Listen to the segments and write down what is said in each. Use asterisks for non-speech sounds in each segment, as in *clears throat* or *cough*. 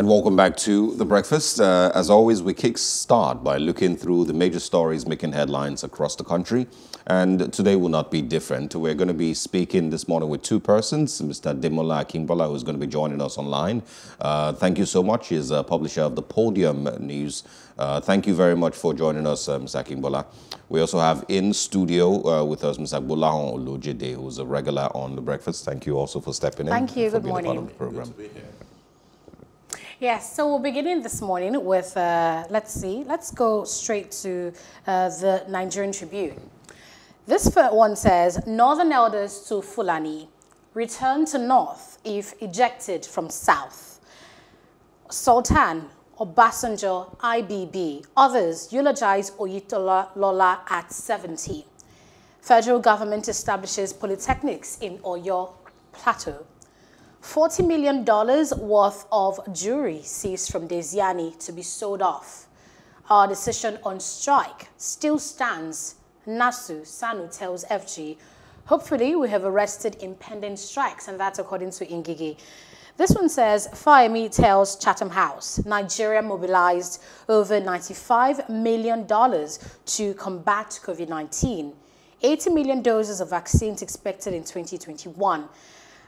And welcome back to The Breakfast. Uh, as always, we kick start by looking through the major stories making headlines across the country. And today will not be different. We're going to be speaking this morning with two persons, Mr. Demola Akingbola, who's going to be joining us online. Uh, thank you so much. He's a publisher of the Podium News. Uh, thank you very much for joining us, uh, Mr. Akingbola. We also have in studio uh, with us Mr. Gbolahan Olojide, who's a regular on The Breakfast. Thank you also for stepping in. Thank you. For Good being a part morning. Yes, so we're beginning this morning with, uh, let's see, let's go straight to uh, the Nigerian Tribune. This one says, Northern elders to Fulani, return to North if ejected from South. Sultan, Obasanjo, IBB, others eulogize Oyitola Lola at 70. Federal government establishes polytechnics in Oyo Plateau. $40 million worth of jewelry seized from Diezani to be sold off. Our decision on strike still stands, NASU SSANU tells FG. Hopefully, we have arrested impending strikes, and that's according to Ngige. This one says, Fayemi tells Chatham House, Nigeria mobilized over $95 million to combat COVID-19. 80 million doses of vaccines expected in 2021.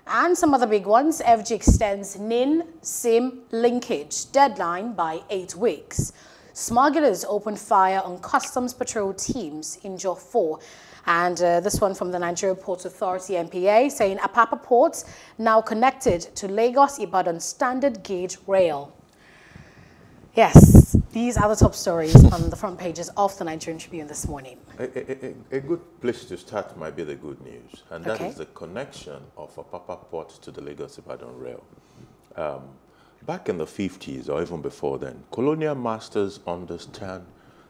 And some other big ones, FG extends NIN SIM linkage deadline by eight weeks. Smugglers open fire on customs patrol teams in Jaw 4. And uh, this one from the Nigeria Ports Authority NPA saying Apapa Port now connected to Lagos Ibadan standard gauge rail. Yes, these are the top stories *laughs* on the front pages of the Nigerian Tribune this morning. A, a, a, a good place to start might be the good news, and that is Okay. the connection of a Apapa Port to the Lagos Ibadan rail. Um, back in the 50s or even before then, colonial masters understand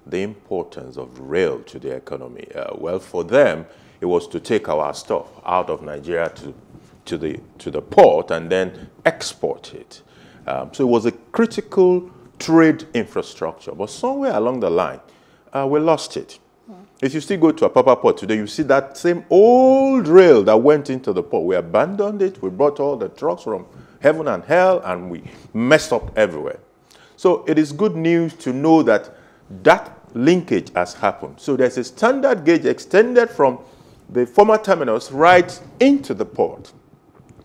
the importance of rail to the economy. Uh, well, for them, it was to take our stuff out of Nigeria to, to, the, to the port and then export it. Um, so it was a critical trade infrastructure. But somewhere along the line, uh, we lost it. If you still go to Apapa Port today, you see that same old rail that went into the port. We abandoned it. We brought all the trucks from heaven and hell, and we messed up everywhere. So it is good news to know that that linkage has happened. So there's a standard gauge extended from the former terminus right into the port.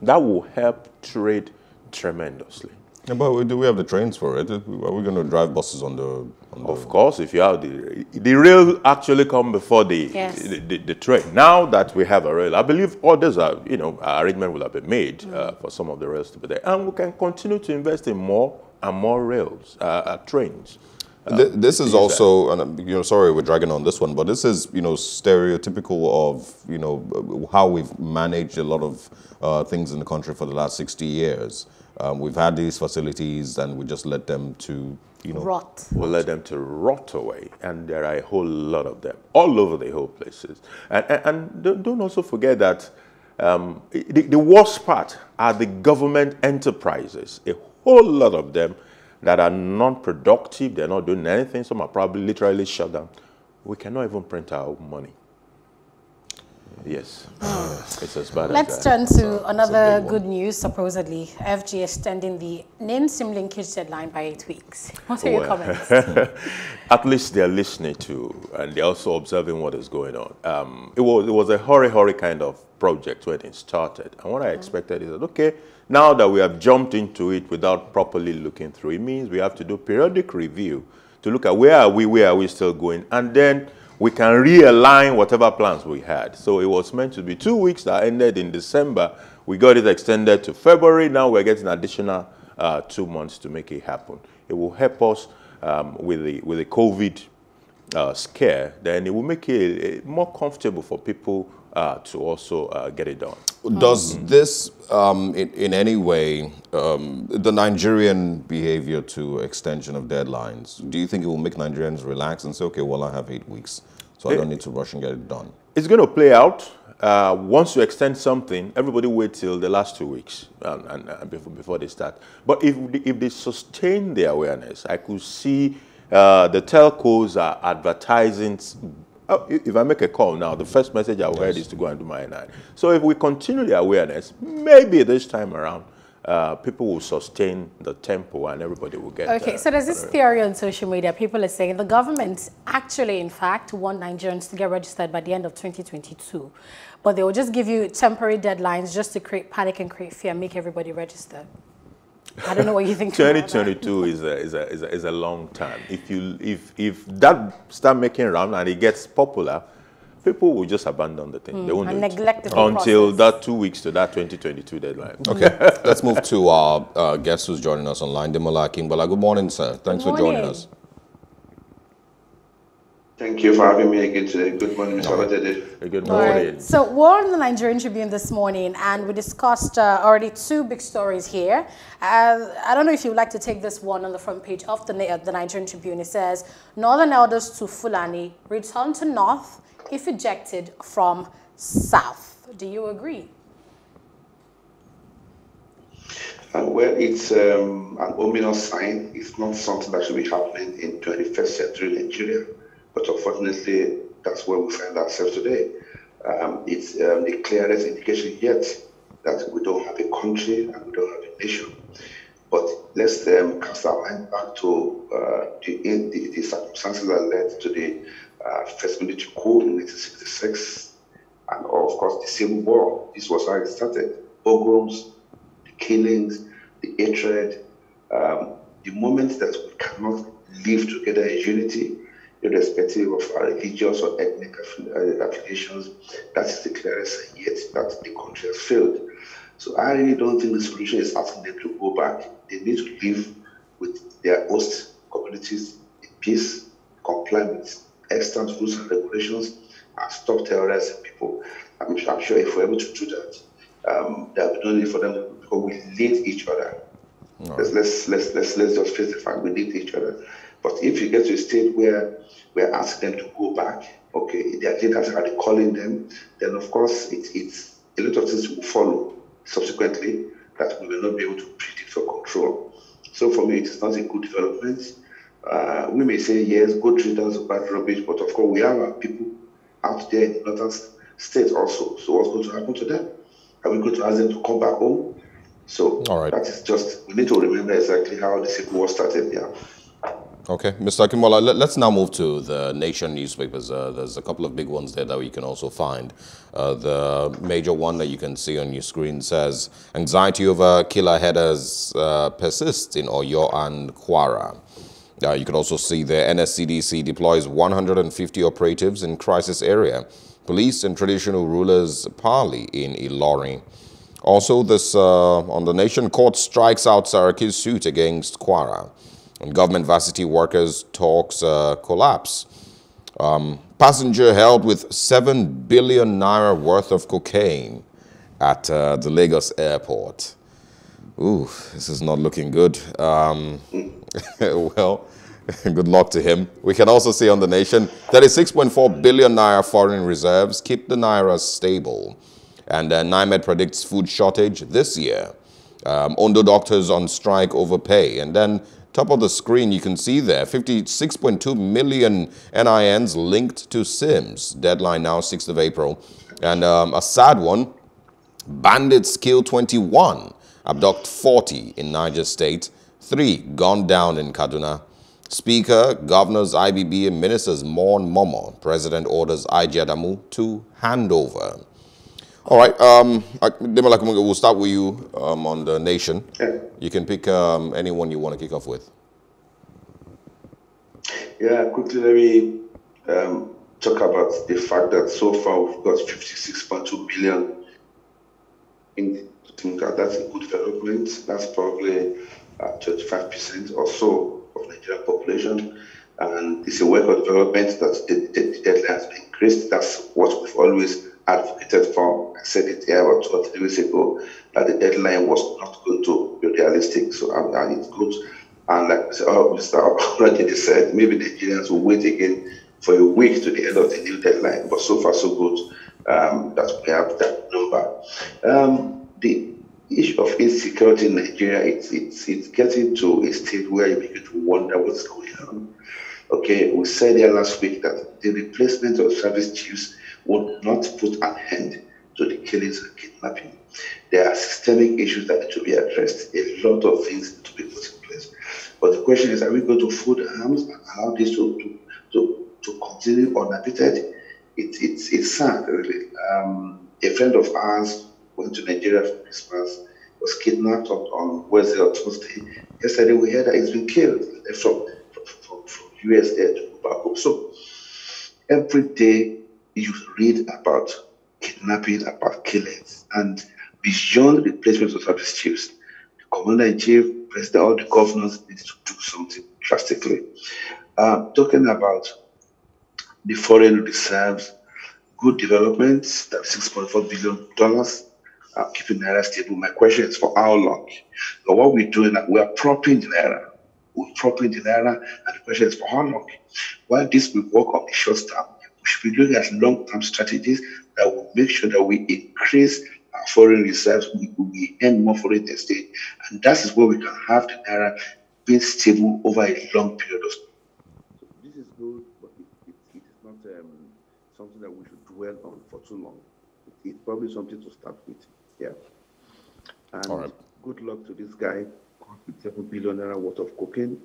That will help trade tremendously. Yeah, but we- do we have the trains for it? Are we going to drive buses on the... On the Of course, if you have the the rail actually come before the, Yes. the, the, the train. Now that we have a rail, I believe others are you know arrangement will have been made uh, for some of the rails to be there, and we can continue to invest in more and more rails, uh, uh, trains. Th- this is also, and you know, sorry we're dragging on this one, but this is, you know, stereotypical of, you know, how we've managed a lot of uh, things in the country for the last 60 years. Um, we've had these facilities and we just let them to, you know, Rot. We'll let them to rot away, and there are a whole lot of them all over the whole places. And, and, and don't- don't also forget that um, the, the worst part are the government enterprises. A whole lot of them that are non-productive. They're not doing anything. Some are probably literally shut down. We cannot even print our own money. Yes, *sighs* it's as bad Let's as that. turn to another big one. good news, supposedly. FG extending the NIN SIM linkage deadline by eight weeks. What are your Well, comments? *laughs* At least they're listening to, and they're also observing what is going on. Um, it was it was a hurry hurry kind of project when it started, and what I expected is that okay, now that we have jumped into it without properly looking through, it means we have to do periodic review to look at where are we, where are we still going, and then we can realign whatever plans we had. So it was meant to be two weeks that ended in December. We got it extended to February. Now we're getting additional uh, two months to make it happen. It will help us um, with the with the COVID uh, scare. Then it will make it more comfortable for people uh, to also uh, get it done. Does this, um, in, in any way, um, the Nigerian behavior to extension of deadlines, do you think it will make Nigerians relax and say, okay, well, I have eight weeks, so I don't need to rush and get it done? It's going to play out. Uh, once you extend something, everybody wait till the last two weeks and, and, and before, before they start. But if, they- if they sustain the awareness, I could see uh, the telcos are advertising. Oh, if I make a call now, the first message I heard is to go and do my NI. So if we continue the awareness, maybe this time around, uh, people will sustain the tempo and everybody will get Okay, so there's this theory on social media. People are saying the government actually, in fact, want Nigerians to get registered by the end of 2022. But they will just give you temporary deadlines just to create panic and create fear, and make everybody register. I don't know what you think. 2022 is a, is, a, is, a, is a long time. If, you, if, if that start making round and it gets popular, people will just abandon the thing. Mm, they won't and do neglect it the until process. that two weeks to that 2022 deadline. Okay, *laughs* let's move to our uh, guest who's joining us online, Demola Akingbola. Good morning, sir. Thanks Good for joining us. Thank you for having me again today. Good morning, Mr. Alatede. Good morning. right. So we're on the Nigerian Tribune this morning, and we discussed uh, already two big stories here. Uh, I don't know if you would like to take this one on the front page of the, uh, the Nigerian Tribune. It says, Northern elders to Fulani return to North if ejected from South. Do you agree? Uh, well, it's um, an ominous sign. It's not something that should be happening in 21st century Nigeria. But unfortunately, that's where we find ourselves today. Um, it's um, the clearest indication yet that we don't have a country and we don't have a nation. But let's um, cast our mind back to uh, the, the, the circumstances that led to the uh, first military coup in 1966, and of course the Civil War. This was how it started. Pogroms, the killings, the hatred, um, the moment that we cannot live together in unity, irrespective of our religious or ethnic uh, affiliations, that is the clearest sign yet that the country has failed. So I really don't think the solution is asking them to go back. They need to live with their host communities in peace, comply with extant rules and regulations, and stop terrorizing people. I'm, I'm sure if we're able to do that, um, there will be no need for them because we need each other. Let's, let's, let's, let's, let's just face the fact we need each other. But if you get to a state where we're asking them to go back, okay, their leaders are calling them, then of course it, it's a lot of things will follow subsequently that we will not be able to predict or control. So for me, it is not a good development. Uh, we may say, yes, good traders are bad rubbish, but of course we have our people out there in other states also. So what's going to happen to them? Are we going to ask them to come back home? So All right. that is just, we need to remember exactly how the Civil War started, yeah. Okay, Mr. Akingbola, let, us now move to the Nation newspapers. Uh, there's a couple of big ones there that we can also find. Uh, the major one that you can see on your screen says, anxiety over killer headers uh, persists in Oyo and Kwara. Uh, you can also see the NSCDC deploys 150 operatives in crisis area. Police and traditional rulers parley in Ilorin. Also, this uh, on the nation court strikes out Saraki's suit against Kwara. And government varsity workers talks uh, collapse. Um, passenger held with 7 billion naira worth of cocaine at uh, the Lagos airport. Ooh, this is not looking good. Um, *laughs* well, *laughs* good luck to him. We can also see on the nation 36.4 billion naira foreign reserves keep the naira stable. And uh, NIMET predicts food shortage this year. Um, Ondo doctors on strike over pay. And then top of the screen, you can see there 56.2 million NINs linked to SIMs. Deadline now 6th of April. And um, a sad one, bandits kill 21, abduct 40 in Niger State, 3 gone down in Kaduna. Speaker, governors, IBB, and ministers mourn Momo. President orders Adamu to hand over. All right, um, Demola Kumunga, we'll start with you um, on the nation. Yeah. You can pick um, anyone you want to kick off with. Yeah, quickly let me um, talk about the fact that so far we've got 56.2 billion. In, I think that that's a good development. That's probably uh, 25% or so of Nigerian population. And it's a work of development that the, the, the deadline has been increased. That's what we've always advocated for. I said it here about two or three weeks ago that the deadline was not going to be realistic. So um, and it's good. And like Mr. Oh, Mr. already said, maybe the Nigerians will wait again for a week to the end of the new deadline. But so far, so good um, that we have that number. Um, the issue of insecurity in Nigeria, it's, it's, it's getting to a state where you begin to wonder what's going on. Okay, we said here last week that the replacement of service chiefs would not put an end to the killings and kidnapping. There are systemic issues that need to be addressed. A lot of things need to be put in place. But the question is, are we going to food arms and allow this to, to, to, to continue unabated? It, it's, it's sad, really. Um, a friend of ours went to Nigeria for Christmas, was kidnapped on, on Wednesday or Tuesday. Yesterday we heard that he's been killed from, from, from, from US there to go. So every day you read about kidnapping, about killings, and beyond replacement of service chiefs, the commander in chief, president, all the governors need to do something drastically. Uh, talking about the foreign reserves, good developments, that $6.4 billion, uh, keeping Naira stable. My question is for how long? So what we're doing, we are propping the Naira. We're propping the Naira, and the question is for how long? While this will work on the short term, we should be looking at long-term strategies that will make sure that we increase our foreign reserves, we, we earn more foreign exchange, and that is where we can have the Naira being stable over a long period of time. So this is good, but it, it, it is not um, something that we should dwell on for too long. It, it's probably something to start with. Yeah. And All right. good luck to this guy with seven billion naira worth of cocaine.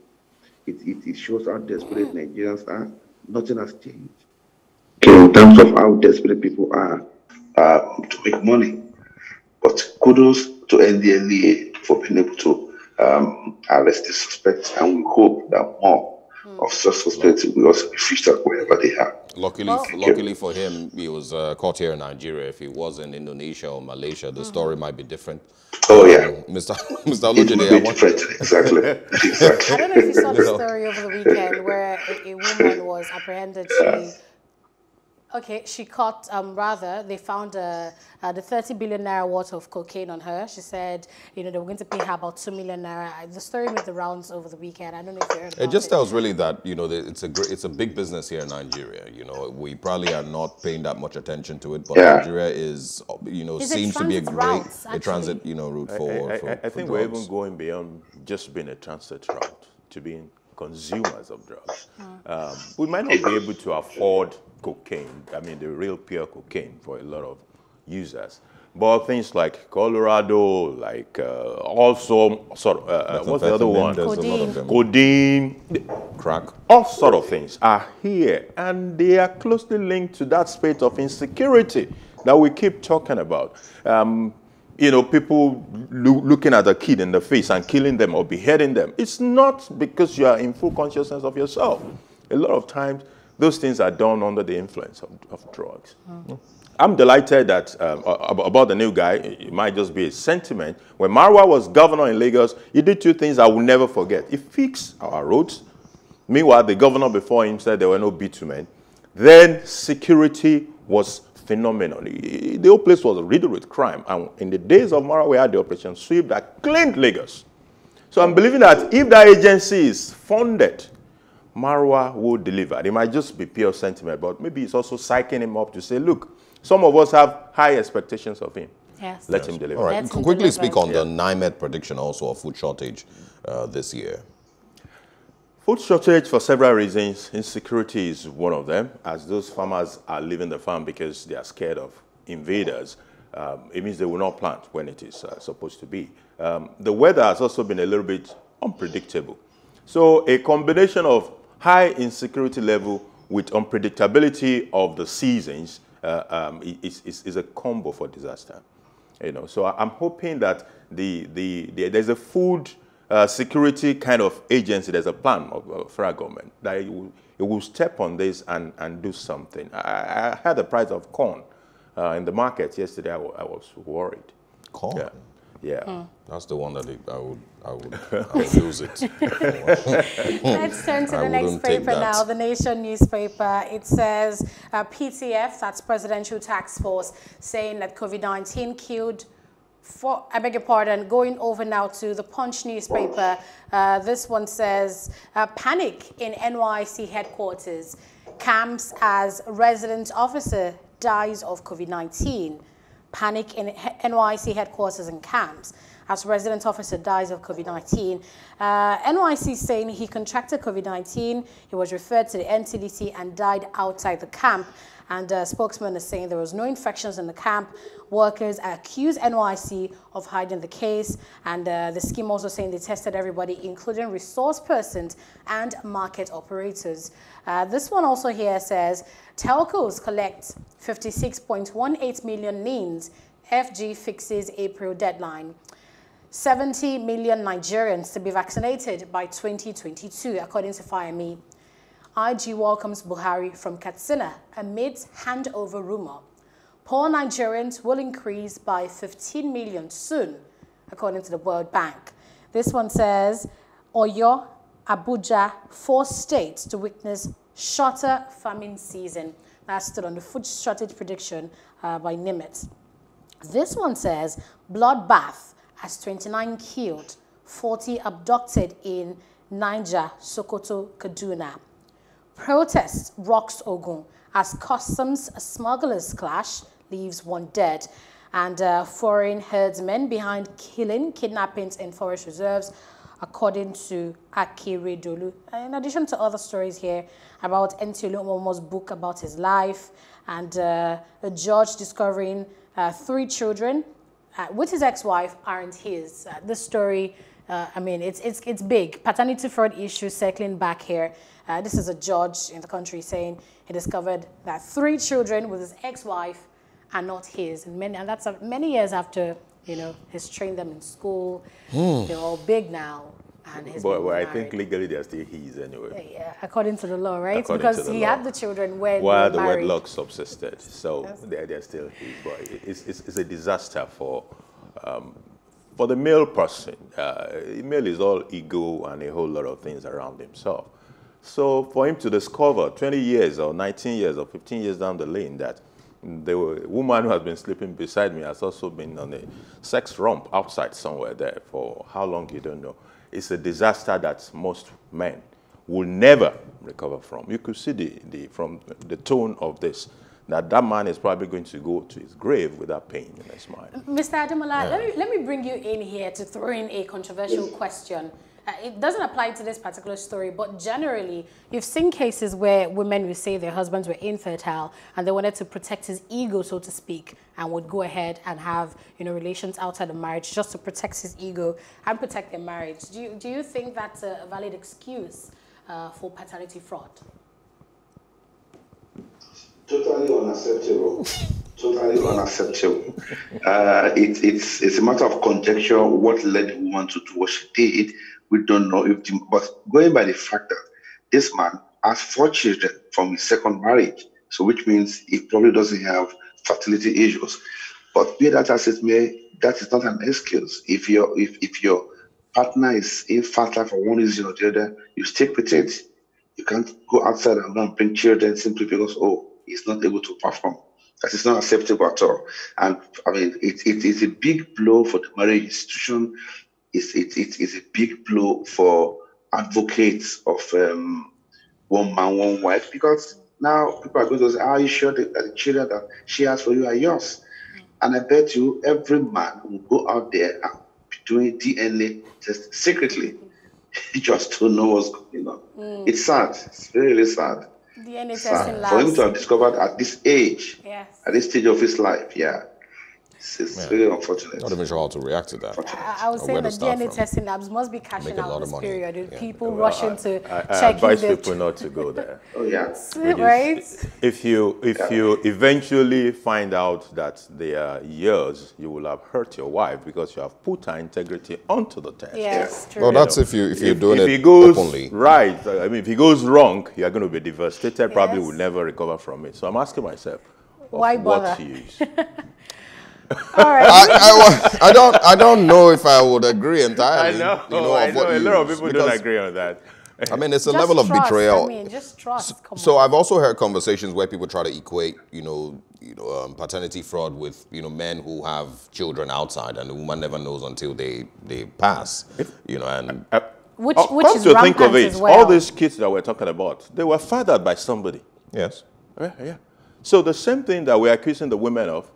It, it, it shows how desperate *clears throat* Nigerians are. Nothing has changed. In terms of how desperate people are uh, to make money. But kudos to NDLEA for being able to um, arrest the suspects, and we hope that more of such suspects will also be fished out wherever they are. Luckily, Well- luckily for him, he was uh, caught here in Nigeria. If he was in Indonesia or Malaysia, the story might be different. Oh yeah, *laughs* Mr. Mr. it Olujide, I want, different. Exactly, *laughs* exactly. I don't know if you saw the *laughs* story over the weekend where a, a woman was apprehended. She, okay, she caught, um, rather, they found uh, uh, the 30 billion naira worth of cocaine on her. She said, you know, they were going to pay her about 2 million naira. The story made the rounds over the weekend. I don't know if you heard about It just tells really that you know it's a great, it's a big business here in Nigeria. You know, we probably are not paying that much attention to it, but Yeah. Nigeria is you know It's a seems to be a great route, a transit you know route I- for. I, for, I, I for think we're even going beyond just being a transit route to being consumers of drugs. Um, we might not be able to afford cocaine, I mean, the real pure cocaine for a lot of users. But things like Colorado, like uh, also sort of, uh, uh, what's the other one? There's a lot of them. Codeine, Crack. all sort of things are here and they are closely linked to that state of insecurity that we keep talking about. Um, you know, people loo- looking at a kid in the face and killing them or beheading them. It's not because you are in full consciousness of yourself. A lot of times, those things are done under the influence of, of drugs. I'm delighted that um, about the new guy. It might just be a sentiment. When Marwa was governor in Lagos, he did two things I will never forget. He fixed our roads. Meanwhile, the governor before him said there were no bitumen. Then security was phenomenal. The whole place was riddled with crime. And in the days of Marwa, we had the Operation Sweep that cleaned Lagos. So I'm believing that if that agency is funded, Marwa will deliver. It might just be pure sentiment, but maybe it's also psyching him up to say, look, some of us have high expectations of him. Yes. Let him deliver. All right. Let's quickly deliver. speak on the NIMET prediction also of food shortage uh, this year. Food shortage for several reasons. Insecurity is one of them, as those farmers are leaving the farm because they are scared of invaders. Um, it means they will not plant when it is uh, supposed to be. Um, the weather has also been a little bit unpredictable. So a combination of high insecurity level with unpredictability of the seasons uh, um, is, is, is a combo for disaster. You know, so I'm hoping that the, the, the there's a food uh, security kind of agency, there's a plan of, of federal government that it will, it will step on this and, and do something. I, I had the price of corn uh, in the market yesterday. I I was worried. Corn. Yeah, yeah. That's the one that it, I would I would *laughs* I would lose it. *laughs* Let's turn to I the next paper now, the Nation newspaper. It says uh, PTF, that's Presidential Task Force, saying that COVID-19 killed four, I beg your pardon, going over now to the Punch newspaper. Uh, this one says, uh, panic in NYSC headquarters. Camps as resident officer dies of COVID-19 panic in NYSC headquarters and camps as resident officer dies of COVID-19. Uh, NYSC saying he contracted COVID-19. He was referred to the NCDC and died outside the camp. And a uh, spokesman is saying there was no infections in the camp. Workers accuse NYSC of hiding the case. And uh, the scheme also saying they tested everybody, including resource persons and market operators. Uh, this one also here says, telcos collect 56.18 million NINs. FG fixes April deadline. 70 million Nigerians to be vaccinated by 2022, according to FIME. IG welcomes Buhari from Katsina amidst handover rumor. Poor Nigerians will increase by 15 million soon, according to the World Bank. This one says, Oyo, Abuja, four states to witness shorter famine season. That's still on the food shortage prediction uh, by NIMET. This one says, bloodbath as 29 killed, 40 abducted in Niger, Sokoto, Kaduna. Protest rocks Ogun as customs smugglers clash leaves one dead. And uh, foreign herdsmen behind killing, kidnappings in forest reserves, according to Akeredolu. In addition to other stories here about Entiolu Momo's book about his life and uh, a judge discovering uh, three children uh, with his ex-wife aren't his. Uh, this story, uh, I mean, it's, it's, it's big. Paternity fraud issues circling back here. Uh, this is a judge in the country saying he discovered that three children with his ex-wife are not his. And, many, and that's many years after, you know, he's trained them in school. Mm. They're all big now. And his but well, I think legally they're still his anyway. Yeah, according to the law, right? According because he law. had the children when while the married. wedlock subsisted, so yes. they're, they're still his. But it's, it's, it's a disaster for um, for the male person. Uh, male is all ego and a whole lot of things around himself. So for him to discover 20 years or 19 years or 15 years down the lane that the woman who has been sleeping beside me has also been on a sex romp outside somewhere there for how long you don't know. It's a disaster that most men will never recover from. You could see the, the, from the tone of this that that man is probably going to go to his grave without pain in his mind. Mr. Ademola, yeah. let, me, let me bring you in here to throw in a controversial question. Uh, it doesn't apply to this particular story, but generally, you've seen cases where women would say their husbands were infertile and they wanted to protect his ego, so to speak, and would go ahead and have you know relations outside of marriage just to protect his ego and protect their marriage. Do you, do you think that's a valid excuse uh, for paternity fraud? Totally unacceptable. totally unacceptable. Uh, it, it's, it's a matter of conjecture what led the woman to do what she did we don't know if, the, but going by the fact that this man has four children from his second marriage, so which means he probably doesn't have fertility issues. But be that as it may, that is not an excuse. If your if, if your partner is infertile for one reason or the other, you stick with it. You can't go outside and go and bring children simply because oh he's not able to perform. That is not acceptable at all. And I mean it, it is a big blow for the marriage institution is it, it is a big blow for advocates of um, one man, one wife, because now people are going to say, Are you sure that, the children that she has for you are yours? And I bet you every man will go out there and be doing DNA test secretly. He *laughs* just don't know what's going on. Mm. It's sad. It's really sad. DNA testing For him to have discovered at this age, yes. at this stage of his life, yeah. It's, it's yeah. really unfortunate. Not even sure how to react to that. I, I would say the DNA from. testing labs must be cashing out this period. Yeah. People well, rushing I, to I, check. I advise people not to go there. *laughs* oh yeah, right. If you if yeah. you eventually find out that they are years, you will have hurt your wife because you have put her integrity onto the test. Yes, true. Well, that's if you if you're doing if it he goes openly. Right. I mean, if he goes wrong, you are going to be devastated. Yes. Probably will never recover from it. So I'm asking myself, why bother? *laughs* What use? All right. I, I, I, don't I don't know if I would agree entirely. I know. You know, I know a lot of people don't agree on that. I mean, it's a just level of trust, betrayal. I mean, just trust. So, so, I've also heard conversations where people try to equate, you know, you know, um, paternity fraud with, you know, men who have children outside, and the woman never knows until they they pass, you know, and. Uh, which, uh, which is to think of it, well. all these kids that we're talking about, they were fathered by somebody. Yes. Yeah, yeah. So the same thing that we're accusing the women of,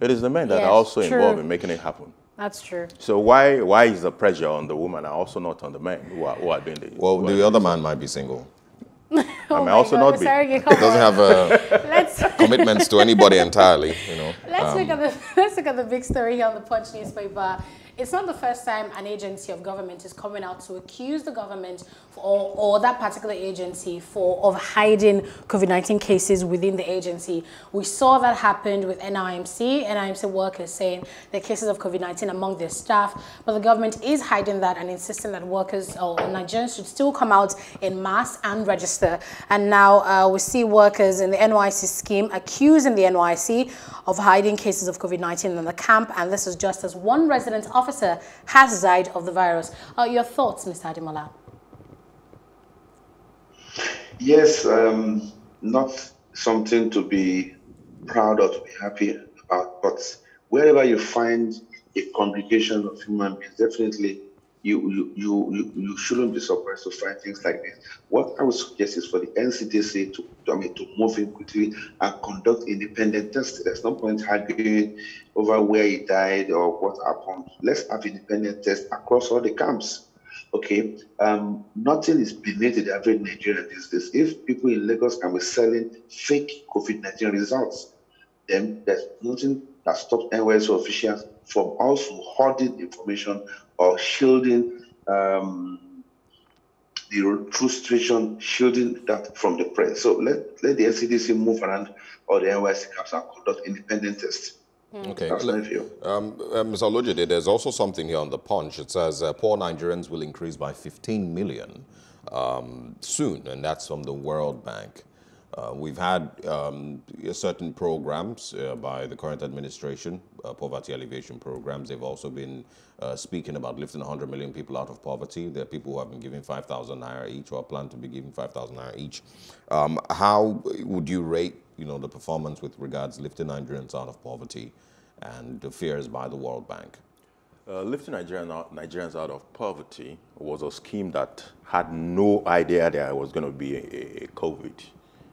it is the men that yes, are also true. involved in making it happen. That's true. So why why is the pressure on the woman and also not on the men who are, who are doing the Well, the other man might be single. *laughs* Oh may also God, not be. Mr. Arige, come Doesn't have uh, *laughs* *laughs* commitments to anybody entirely, you know. Let's look at the let's look at the big story here on the Punch newspaper. It's not the first time an agency of government is coming out to accuse the government or, or that particular agency for of hiding COVID-19 cases within the agency. We saw that happened with NIMC, NIMC workers saying are cases of COVID-19 among their staff, but the government is hiding that and insisting that workers or Nigerians should still come out in mass and register. And now uh, we see workers in the NYSC scheme accusing the NYSC of hiding cases of COVID-19 in the camp, and this is just as one resident officer has died of the virus. Uh, your thoughts, Mr. Adimola? Yes, um, not something to be proud or to be happy about, but wherever you find a congregation of human beings, definitely you you, you, you, shouldn't be surprised to find things like this. What I would suggest is for the NCDC to, I mean, to move in quickly and conduct independent tests. There's no point arguing over where he died or what happened. Let's have independent tests across all the camps. Okay, um, nothing is beneath the average Nigerian these days. If people in Lagos can be selling fake COVID 19 results, then there's nothing that stops NYS officials from also hoarding information or shielding um, the true situation, shielding that from the press. So let, let the NCDC move around or the NYSC camps and conduct independent tests. Okay. That's my view. Um, uh, Ms. Olojide, there's also something here on the punch. It says uh, poor Nigerians will increase by 15 million um, soon, and that's from the World Bank. Uh, we've had um, certain programs uh, by the current administration, uh, poverty alleviation programs. They've also been uh, speaking about lifting 100 million people out of poverty. There are people who have been giving 5,000 naira each or plan to be giving 5,000 naira each. Um, how would you rate, you know, the performance with regards lifting Nigerians out of poverty and the fears by the World Bank? Uh, lifting Nigerian out, Nigerians out of poverty was a scheme that had no idea there was going to be a, a COVID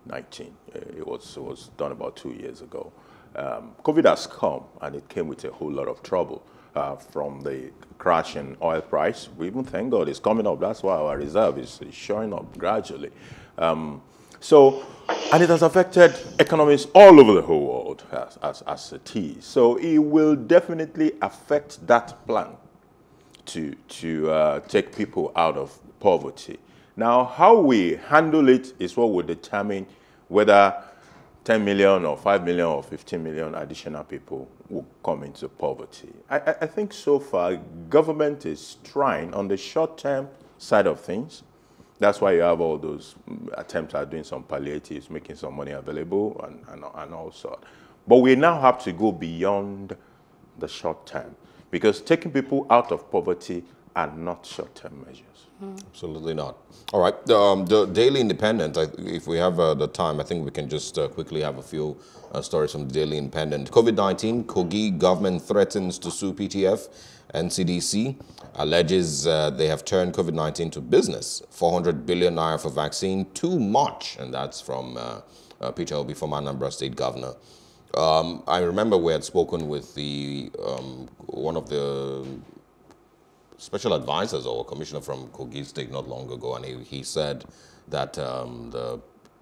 19. Uh, it, was, it was done about two years ago. Um, COVID has come and it came with a whole lot of trouble. Uh, from the crash in oil price, we even thank God it's coming up. That's why our reserve is, is showing up gradually. Um, so, and it has affected economies all over the whole world as, as, as it is. So it will definitely affect that plan to, to uh, take people out of poverty. Now, how we handle it is what will determine whether 10 million or 5 million or 15 million additional people will come into poverty. I, I think so far, government is trying on the short-term side of things. That's why you have all those mm, attempts at doing some palliatives, making some money available and, and, and all sort. But we now have to go beyond the short term because taking people out of poverty are not short-term measures. Absolutely not. All right. Um, the Daily Independent, I, if we have uh, the time, I think we can just uh, quickly have a few uh, stories from the Daily Independent. COVID-19, Kogi government threatens to sue PTF. NCDC alleges uh, they have turned COVID-19 to business. 400 billion naira for vaccine, too much. And that's from uh, uh, Peter Obi, former Anambra State Governor. Um, I remember we had spoken with the um, one of the special advisors or commissioner from Kogi State not long ago, and he, he said that um, the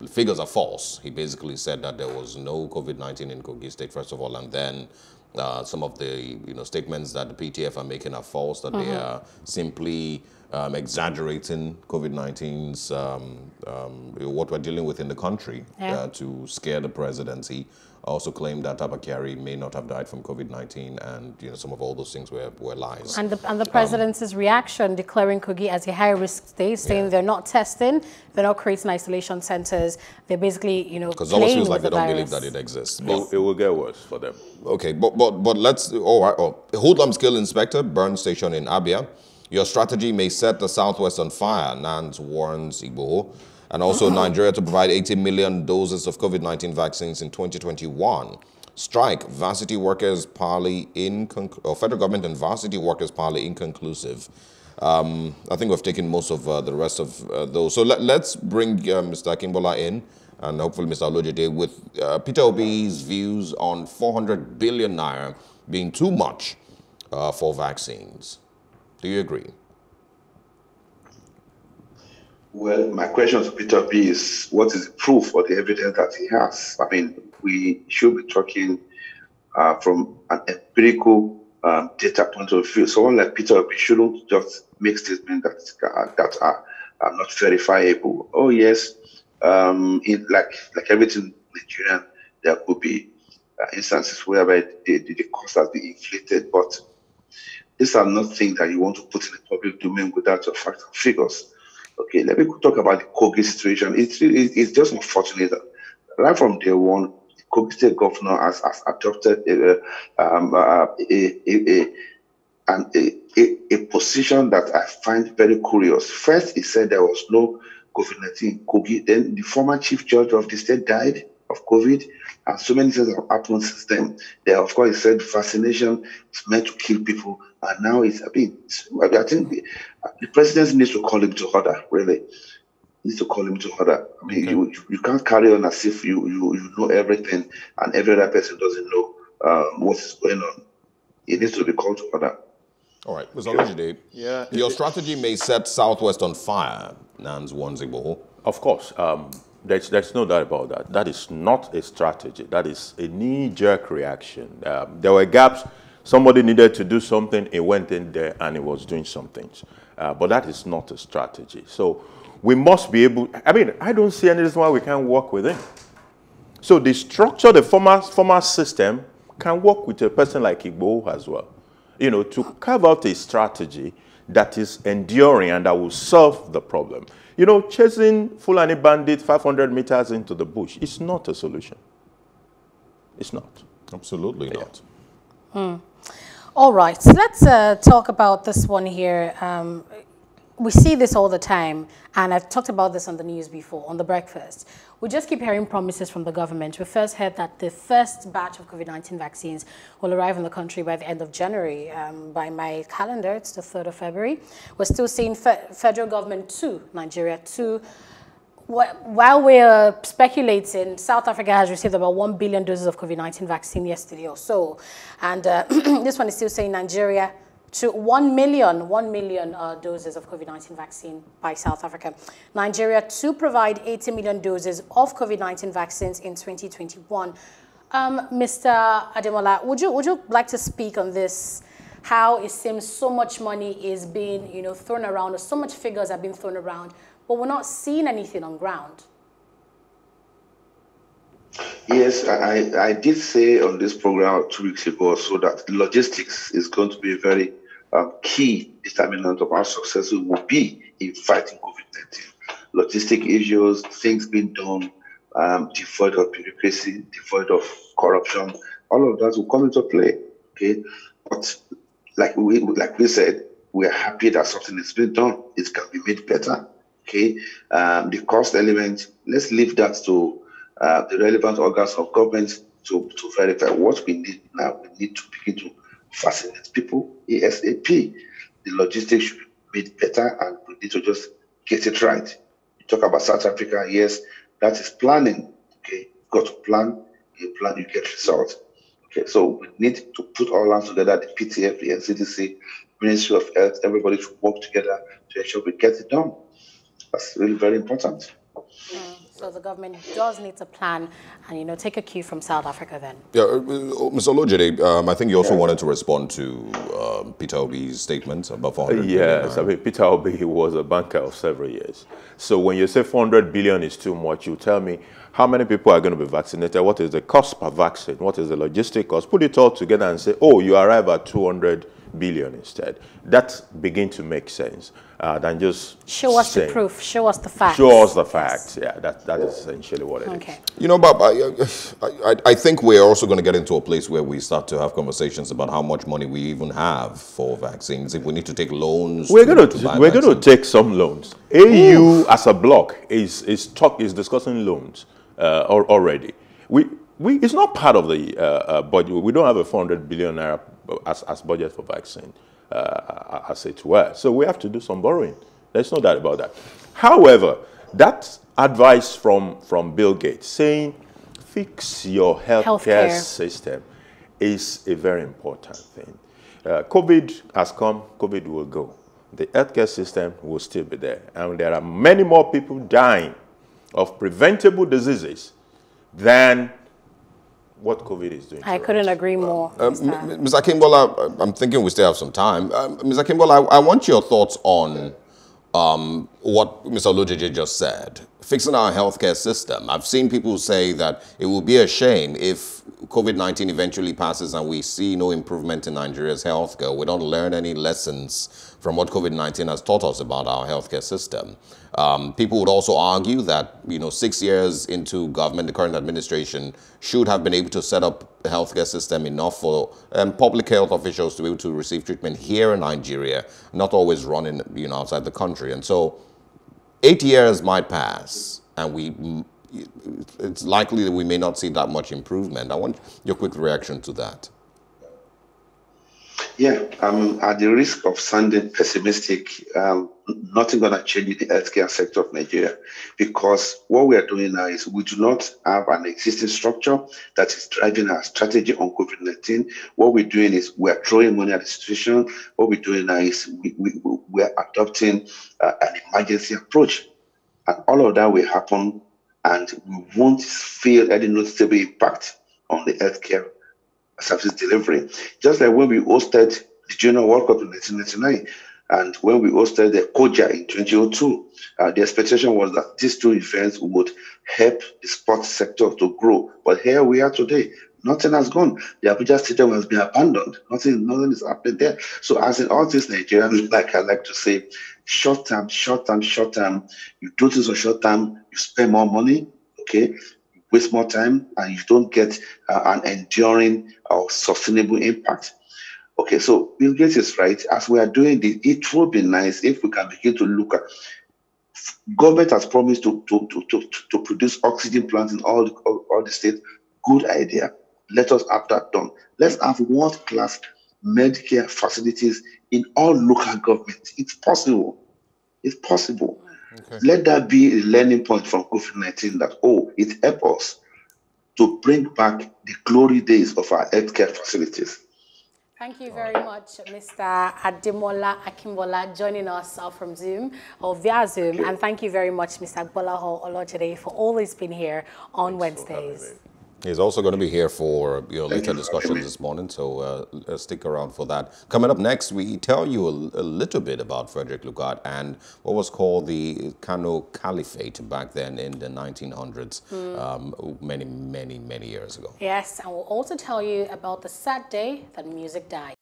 figures are false. He basically said that there was no COVID-19 in Kogi State, first of all, and then uh, some of the you know statements that the PTF are making are false, that they are simply um, exaggerating COVID-19's um, um, what we're dealing with in the country Yeah. uh, to scare the presidency. Also claimed that Abakari may not have died from COVID-19, and you know some of all those things were, were lies. And the, and the president's reaction declaring Kogi as a high-risk state, saying Yeah. they're not testing, they're not creating isolation centers, they're basically, you know, Because it almost feels like they the don't believe that it exists. It, But, it will get worse for them. okay, but but but let's. All right. Oh, oh hoodlum skill inspector burn station in Abia. Your strategy may set the southwest on fire. Nans warns Igboho. And also Nigeria to provide 80 million doses of COVID-19 vaccines in 2021. Strike varsity workers parley in or federal government and varsity workers parley inconclusive. Um, I think we've taken most of uh, the rest of uh, those. So let, us bring uh, Mr. Kimbola in and hopefully Mr. Olojide with uh, Peter Obi's views on 400 billion naira being too much uh, for vaccines. Do you agree? Well, my question to Peter Obi is what is the proof or the evidence that he has? I mean, we should be talking uh, from an empirical um, data point of view. Someone like Peter Obi shouldn't just make statements that, uh, that are, are not verifiable. Oh, yes, um, in, like, like everything Nigerian, there could be uh, instances whereby the, the, the cost has been inflated, but these are not things that you want to put in the public domain without your facts and figures. Okay, let me talk about the Kogi situation. It's, it's just unfortunate that right from day one, the Kogi State governor has, has adopted a, um, uh, a, a, a, a, a, position that I find very curious. First, he said there was no COVID 19 in Kogi. Then the former chief judge of the state died of COVID, and so many things have happened since then. There, of course, he said vaccination is meant to kill people, and now it's, a bit. I think the, the president needs to call him to order, really. Needs to call him to order. I mean, okay. you, you can't carry on as if you, you, you know everything and every other person doesn't know um, what's going on. It needs to be called to order. All right, Mr. Olajide, yeah. your strategy may set Southwest on fire, Nans warns Igboho. Of course. Um, there's, there's no doubt about that. That is not a strategy. That is a knee-jerk reaction. Um, there were gaps. Somebody needed to do something. It went in there and it was doing something. Uh, but that is not a strategy. So we must be able, I mean, I don't see any reason why we can't work with him. So the structure, the former, former system can work with a person like Igboho as well. You know, to carve out a strategy that is enduring and that will solve the problem. You know, chasing Fulani bandit 500 meters into the bush is not a solution. It's not. Absolutely yeah. not. Hmm. All right, so let's uh, talk about this one here. Um, we see this all the time, and I've talked about this on the news before, on the breakfast. We just keep hearing promises from the government. We first heard that the first batch of COVID-19 vaccines will arrive in the country by the end of January. Um, by my calendar, it's the 3rd of February. We're still seeing fe federal government two, Nigeria two. While we're speculating, South Africa has received about 1 billion doses of COVID-19 vaccine yesterday or so. And uh, *clears throat* this one is still saying Nigeria to 1 million, 1 million uh, doses of COVID-19 vaccine by South Africa. Nigeria to provide 80 million doses of COVID-19 vaccines in 2021. Um, Mr. Ademola, would you, would you like to speak on this? How it seems so much money is being you know, thrown around, or so much figures are being thrown around, but we're not seeing anything on ground. Yes, I, I did say on this program two weeks ago so that logistics is going to be very um, key determinant of how successful will be in fighting COVID-19. Logistic issues, things being done, um, devoid of bureaucracy, devoid of corruption, all of that will come into play. Okay, but like we like we said, we're happy that something is being done. It can be made better. Okay, um, the cost element. Let's leave that to uh, the relevant organs of government to, to verify what we need now. We need to begin to facilitate people ASAP. The logistics should be made better and we need to just get it right. You talk about South Africa, yes, that is planning. Okay, You've got to plan, you plan, you get results. Okay, so we need to put our hands together, the PTF, the NCDC, Ministry of Health, everybody should work together to ensure we get it done. That's really very important. Mm. So the government does need to plan and, you know, take a cue from South Africa then. Yeah, uh, uh Mr. Olojide, um, I think you also wanted to respond to um, Peter Obi's statement about 400 Yes, I mean, Peter Obi was a banker of several years. So when you say 400 billion is too much, you tell me how many people are going to be vaccinated, what is the cost per vaccine, what is the logistic cost, put it all together and say, oh, you arrive at 200 billion instead. That begin to make sense uh, than just show us saying. the proof, show us the facts. Show us the facts. Yes. Yeah, that that is essentially what it okay. is. You know, Bob, I, I, I think we're also going to get into a place where we start to have conversations about how much money we even have for vaccines. If we need to take loans, we're going to, to we're going to take some loans. AU Ooh. as a block is is talk is discussing loans uh, already. We we, it's not part of the uh, uh, budget. We don't have a 400 billion naira as, as budget for vaccine, uh, as it were. So we have to do some borrowing. There's no doubt about that. However, that advice from, from Bill Gates saying fix your healthcare, healthcare. system is a very important thing. Uh, COVID has come, COVID will go. The healthcare system will still be there. And there are many more people dying of preventable diseases than what COVID is doing. I couldn't us. agree more. Uh, Mr. Akingbola, I'm thinking we still have some time. Uh, Mr. Akingbola, I, I, want your thoughts on um, what Mr. Olowojede just said. Fixing our healthcare system. I've seen people say that it will be a shame if COVID-19 eventually passes and we see no improvement in Nigeria's healthcare. We don't learn any lessons from what COVID-19 has taught us about our healthcare system. Um, people would also argue that, you know, six years into government, the current administration should have been able to set up a healthcare system enough for um, public health officials to be able to receive treatment here in Nigeria, not always running, you know, outside the country. And so eight years might pass and we it's likely that we may not see that much improvement. I want your quick reaction to that. Yeah, um, at the risk of sounding pessimistic, um, nothing going to change in the healthcare sector of Nigeria because what we are doing now is we do not have an existing structure that is driving our strategy on COVID 19. What we're doing is we're throwing money at the situation. What we're doing now is we, we, we're adopting uh, an emergency approach. And all of that will happen and we won't feel any noticeable impact on the healthcare service delivery. Just like when we hosted the Junior World Cup in 1999 and when we hosted the COJA in 2002, uh, the expectation was that these two events would help the sports sector to grow. But here we are today. Nothing has gone. The Abuja Stadium has been abandoned. Nothing, nothing is happening there. So, as in all these Nigerians, *laughs* like I like to say, short term, short term, short term. You do this on short term, you spend more money, okay, waste more time, and you don't get uh, an enduring or sustainable impact. Okay, so Bill Gates is right. As we are doing this, it will be nice if we can begin to look at government has promised to, to, to, to, to produce oxygen plants in all the, all, all the states. Good idea. Let us have that done. Let's have world class Medicare facilities in all local governments. It's possible. It's possible. Okay. Let that be a learning point from COVID 19 that, oh, it helps us to bring back the glory days of our healthcare facilities. Thank you very much, Mr. Ademola Akingbola, joining us from Zoom or via Zoom. And thank you very much, Mr. Gbolahan Olowojede, for always being here on Thanks Wednesdays. He's also going to be here for your later discussions this morning, so uh, stick around for that. Coming up next, we tell you a, a, little bit about Frederick Lugard and what was called the Kano Caliphate back then in the 1900s, mm. um, many, many, many years ago. Yes, and we'll also tell you about the sad day that music died.